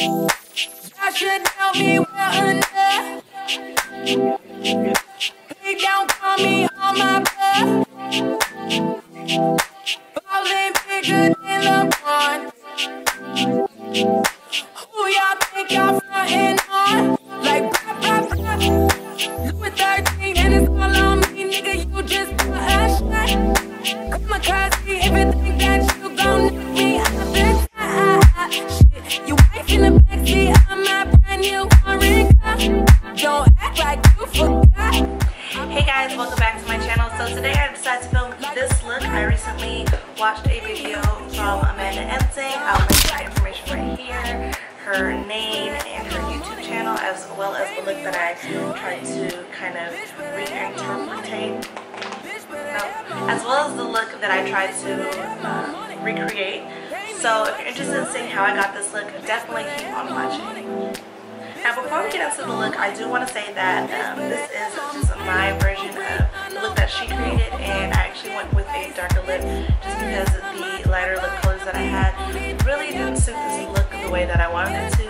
I should know me well enough. Don't call me on my bluff. Bigger than Who y'all think on? Like, and it's all on me, nigga. You just cuz. welcome back to my channel. So today I decided to film this look. I recently watched a video from Amanda Ensing. I'll link that information right here, her name and her YouTube channel, as well as the look that I tried to kind of reinterpretate. As well as the look that I tried to uh, recreate. So if you're interested in seeing how I got this look, definitely keep on watching. Now before we get into the look, I do want to say that um, this is just my version of the look that she created and I actually went with a darker lip just because the lighter lip colors that I had really didn't suit this look the way that I wanted it to.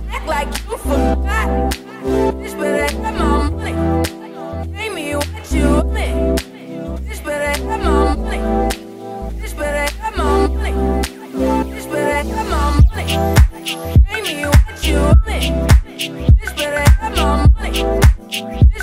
gon' act like you forgot. Bitch, better have my money. Pay me what you owe me. Bitch, better have my money. Bitch, better have my money. Bitch, better have my money. Pay me what you owe me. Bitch, better have my money.